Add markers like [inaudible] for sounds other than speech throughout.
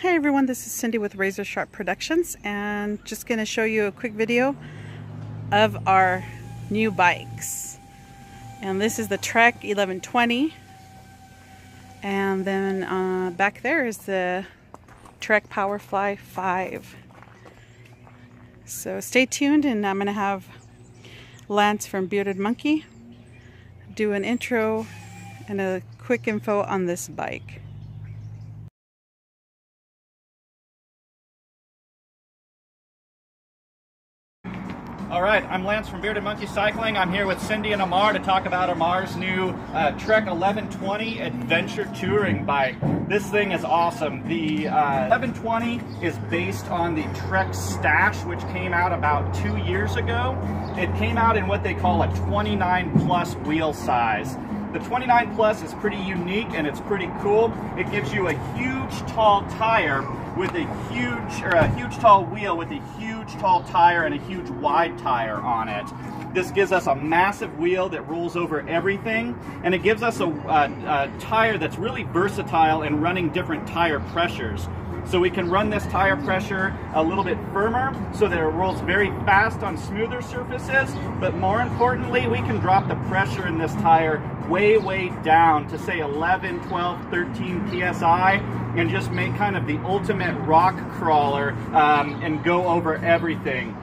Hey everyone, this is Cindy with Razor Sharp Productions and just going to show you a quick video of our new bikes. And this is the Trek 1120 and then uh, back there is the Trek Powerfly 5. So stay tuned and I'm going to have Lance from Bearded Monkey do an intro and a quick info on this bike. All right, I'm Lance from Bearded Monkey Cycling. I'm here with Cindy and Amar to talk about Amar's new uh, Trek 1120 Adventure Touring bike. This thing is awesome. The uh, 1120 is based on the Trek Stash, which came out about two years ago. It came out in what they call a 29 plus wheel size. The 29 Plus is pretty unique and it's pretty cool. It gives you a huge tall tire with a huge, or a huge tall wheel with a huge tall tire and a huge wide tire on it. This gives us a massive wheel that rolls over everything, and it gives us a, a, a tire that's really versatile in running different tire pressures. So we can run this tire pressure a little bit firmer so that it rolls very fast on smoother surfaces, but more importantly, we can drop the pressure in this tire way, way down to say 11, 12, 13 PSI and just make kind of the ultimate rock crawler um, and go over everything.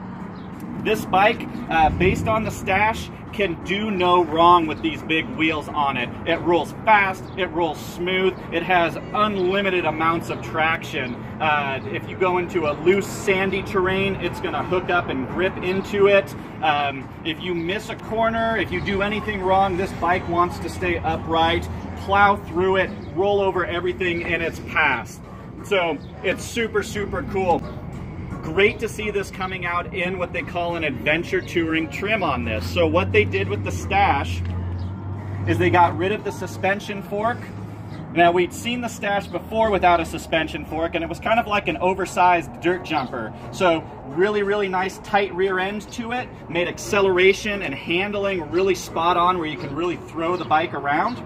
This bike, uh, based on the stash, can do no wrong with these big wheels on it. It rolls fast, it rolls smooth, it has unlimited amounts of traction. Uh, if you go into a loose sandy terrain, it's gonna hook up and grip into it. Um, if you miss a corner, if you do anything wrong, this bike wants to stay upright, plow through it, roll over everything, in it's past. So it's super, super cool. Great to see this coming out in what they call an adventure touring trim on this. So what they did with the stash is they got rid of the suspension fork. Now we'd seen the stash before without a suspension fork and it was kind of like an oversized dirt jumper. So really, really nice tight rear end to it, made acceleration and handling really spot on where you can really throw the bike around.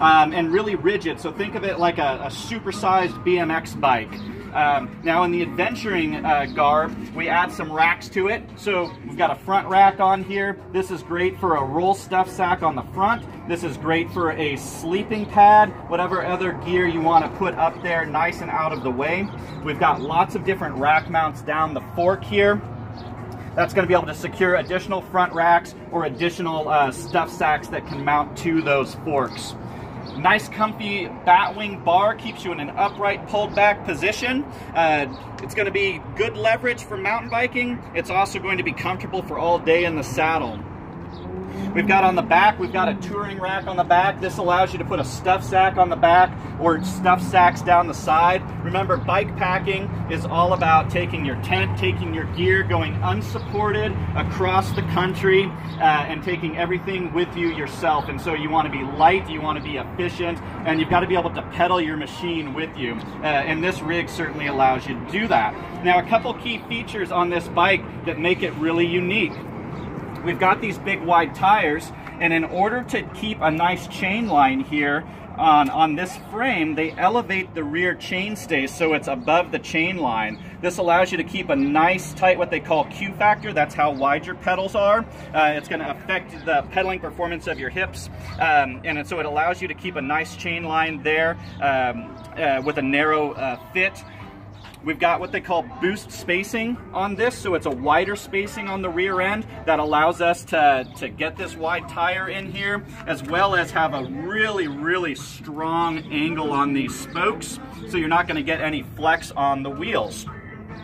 Um, and really rigid, so think of it like a, a supersized BMX bike. Um, now in the adventuring uh, garb, we add some racks to it. So we've got a front rack on here. This is great for a roll stuff sack on the front. This is great for a sleeping pad, whatever other gear you want to put up there nice and out of the way. We've got lots of different rack mounts down the fork here. That's going to be able to secure additional front racks or additional uh, stuff sacks that can mount to those forks. Nice comfy batwing bar keeps you in an upright pulled back position. Uh, it's going to be good leverage for mountain biking. It's also going to be comfortable for all day in the saddle. We've got on the back, we've got a touring rack on the back. This allows you to put a stuff sack on the back or stuff sacks down the side. Remember, bike packing is all about taking your tent, taking your gear, going unsupported across the country, uh, and taking everything with you yourself. And so you want to be light, you want to be efficient, and you've got to be able to pedal your machine with you. Uh, and this rig certainly allows you to do that. Now, a couple key features on this bike that make it really unique we've got these big wide tires and in order to keep a nice chain line here on, on this frame, they elevate the rear chainstay so it's above the chain line. This allows you to keep a nice tight what they call Q factor. That's how wide your pedals are. Uh, it's going to affect the pedaling performance of your hips. Um, and so it allows you to keep a nice chain line there um, uh, with a narrow uh, fit. We've got what they call boost spacing on this, so it's a wider spacing on the rear end that allows us to, to get this wide tire in here, as well as have a really, really strong angle on these spokes, so you're not gonna get any flex on the wheels.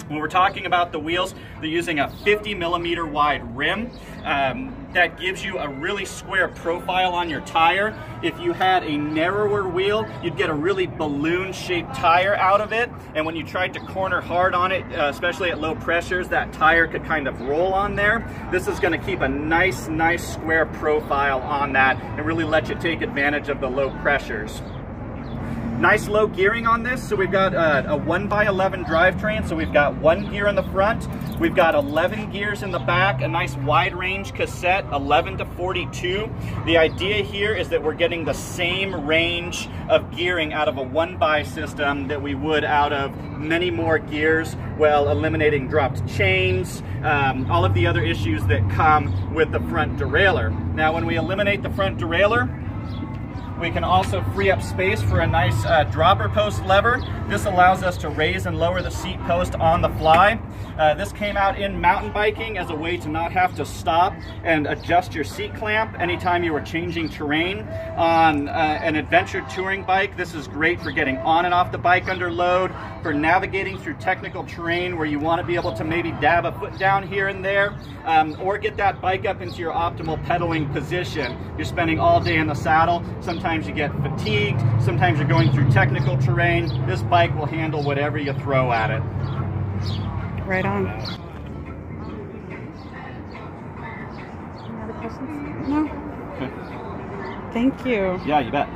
When we're talking about the wheels, they're using a 50 millimeter wide rim. Um, that gives you a really square profile on your tire. If you had a narrower wheel, you'd get a really balloon shaped tire out of it. And when you tried to corner hard on it, uh, especially at low pressures, that tire could kind of roll on there. This is gonna keep a nice, nice square profile on that and really let you take advantage of the low pressures. Nice low gearing on this. So we've got uh, a 1 by 11 drivetrain. So we've got one gear in the front. We've got 11 gears in the back, a nice wide range cassette, 11 to 42. The idea here is that we're getting the same range of gearing out of a 1 by system that we would out of many more gears while eliminating dropped chains, um, all of the other issues that come with the front derailleur. Now when we eliminate the front derailleur, we can also free up space for a nice uh, dropper post lever. This allows us to raise and lower the seat post on the fly. Uh, this came out in mountain biking as a way to not have to stop and adjust your seat clamp anytime you were changing terrain. On uh, an adventure touring bike, this is great for getting on and off the bike under load, for navigating through technical terrain where you want to be able to maybe dab a foot down here and there, um, or get that bike up into your optimal pedaling position. You're spending all day in the saddle. Sometimes you get fatigued. Sometimes you're going through technical terrain. This bike will handle whatever you throw at it. Right on. Any other questions? [laughs] No. Thank you. Yeah, you bet.